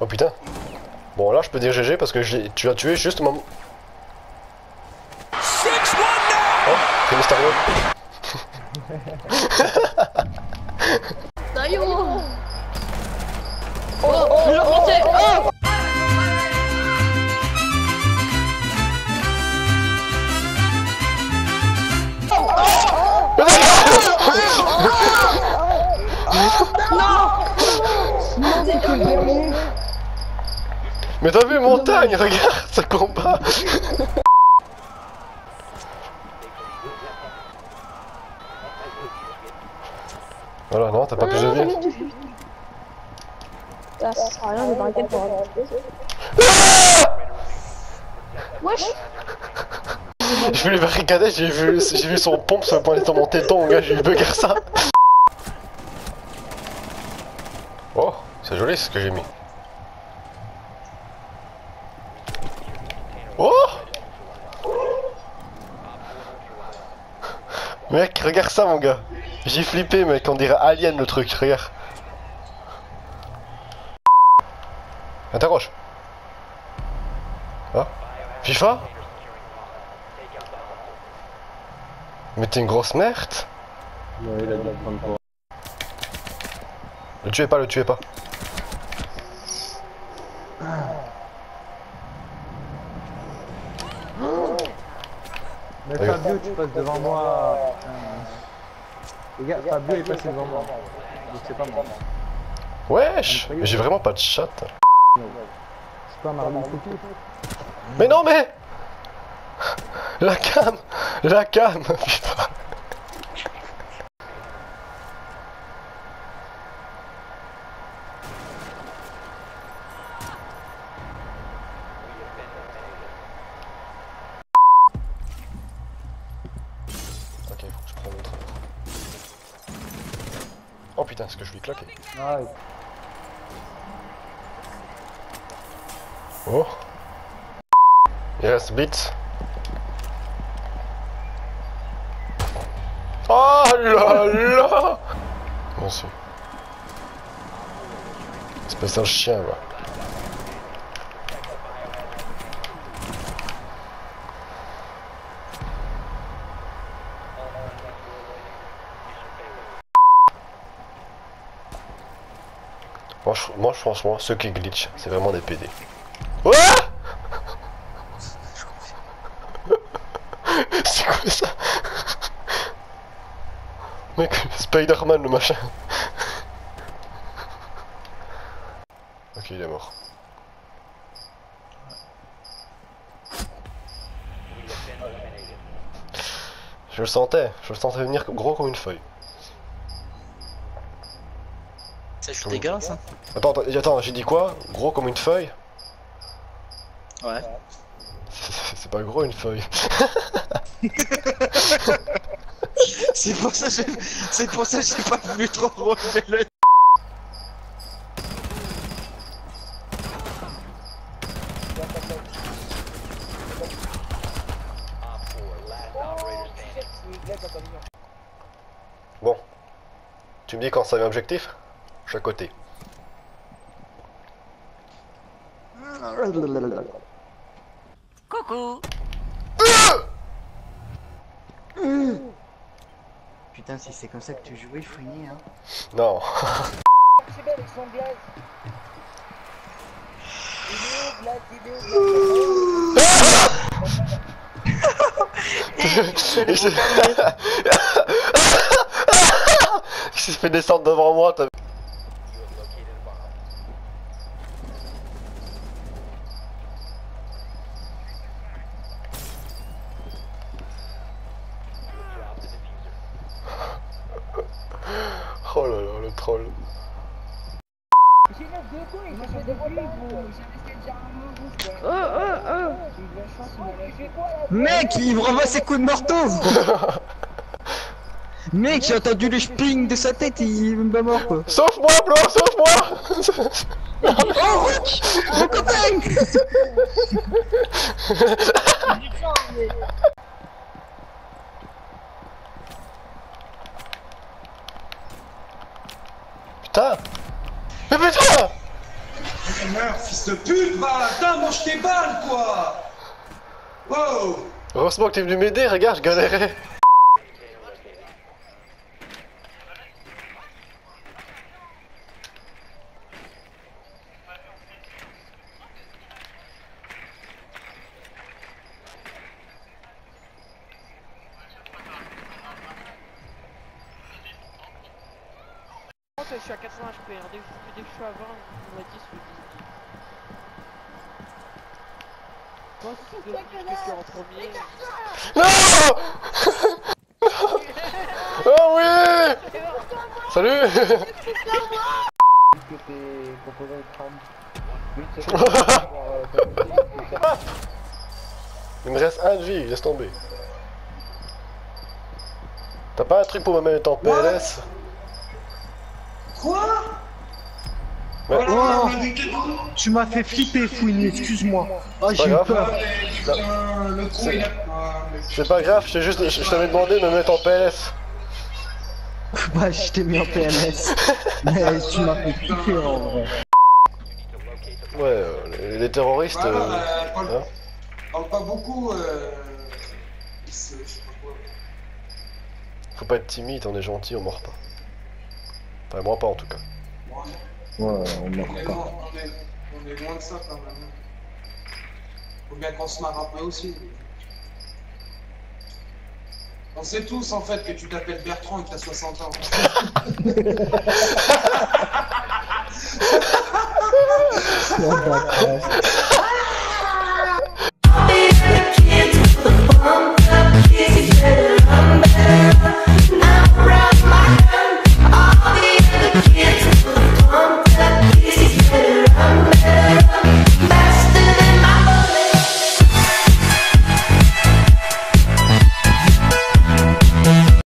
Oh putain. Bon là je peux dire GG parce que tu as tué juste mon... Oh, c'est. Dayo Oh, oh, je l'ai Oh Mais t'as vu montagne, regarde ce combat Voilà, non, t'as pas plus de vie. Ça sert à rien de barricader pour avoir Wesh Je voulais barricader, j'ai vu, j'ai vu son pompe se pointer sur mon téton, gars, j'ai eu bugger ça. Oh, c'est joli ce que j'ai mis. Oh Mec, regarde ça mon gars. J'ai flippé mec, on dirait Alien le truc, regarde. Interroge. Ah FIFA? Mais t'es une grosse merde Ouais, il a. Le tuez pas, le tuez pas. Mais. Fabio, tu passes devant moi. Euh, Les gars, Fabio est passé devant moi. Donc c'est pas moi. Wesh Mais j'ai vraiment pas de chat. C'est pas Marlon. Mais non mais La cam La cam Putain Ok, faut que je prenne l'autre. Oh putain, est-ce que je lui claqué Ah, Oh Yes, beat Oh là là Merci. Espèce d'un chien, va. Moi, je- franchement, ceux qui glitch, c'est vraiment des PD. Ouah C'est quoi ça Mec, Spider-Man le machin. Ok, il est mort. Je le sentais, je le sentais venir gros comme une feuille. Ça joue dégueulasse, hein Attends, attends, j'ai dit quoi Gros comme une feuille Ouais. C'est c'est pas gros une feuille. C'est pour ça que j'ai... C'est pour ça que j'ai pas voulu trop relever le... Bon. Tu me dis quand c'est un objectif Je suis à côté. Coucou Putain, si c'est comme ça que tu jouais, Fouini, hein. Non. Il s'est Il s'est fait descendre devant moi. t'as- troll. Oh, oh, oh Mec, il me renvoie ses coups de marteau Mec, j'ai entendu le ping de sa tête, il me bat mort, quoi. Sauve-moi, Blanc, sauve-moi Oh, Rick Mon copain Putain Mais putain streamer, fils de pute, va, attends, mange tes balles, quoi. Wow. Heureusement que t'es venu m'aider, regarde, je galérais. Je suis à 80 HP, hein. dès, que, dès que je suis à 20, on va 10 ou 10. Moi, si tu que je suis en premier. Non Oh oui Salut composants tremblent. Oui, ça. Il me reste un de vie, laisse tomber. T'as pas un truc pour me mettre en PLS Quoi Ouais. Oh. cadeaux Tu m'as fait flipper, Fouini, excuse-moi. Ah, j'ai eu peur. Ah, C'est pas grave, je juste, je, je t'avais demandé de me mettre en PLS. Bah, je t'ai mis en PMS. Mais tu m'as fait flipper en vrai. Ouais, euh, les, terroristes. Voilà, euh, euh, parle, hein. parle pas beaucoup, euh... Faut pas être timide, on est gentil, on mord pas. Enfin, moi pas en tout cas. Ouais, on est meurt pas. loin, on, est, on est loin de ça quand même. Faut bien qu'on se marre un peu aussi. On sait tous en fait que tu t'appelles Bertrand et que t'as 60 ans. Bâtard.